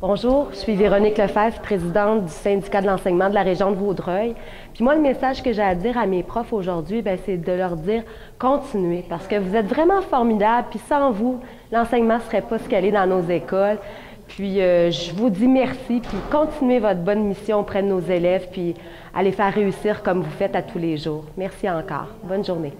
Bonjour, je suis Véronique Lefebvre, présidente du syndicat de l'enseignement de la région de Vaudreuil. Puis moi, le message que j'ai à dire à mes profs aujourd'hui, ben, c'est de leur dire continuez, parce que vous êtes vraiment formidables, puis sans vous, l'enseignement ne serait pas ce qu'elle est dans nos écoles. Puis euh, je vous dis merci, puis continuez votre bonne mission auprès de nos élèves, puis allez faire réussir comme vous faites à tous les jours. Merci encore. Bonne journée.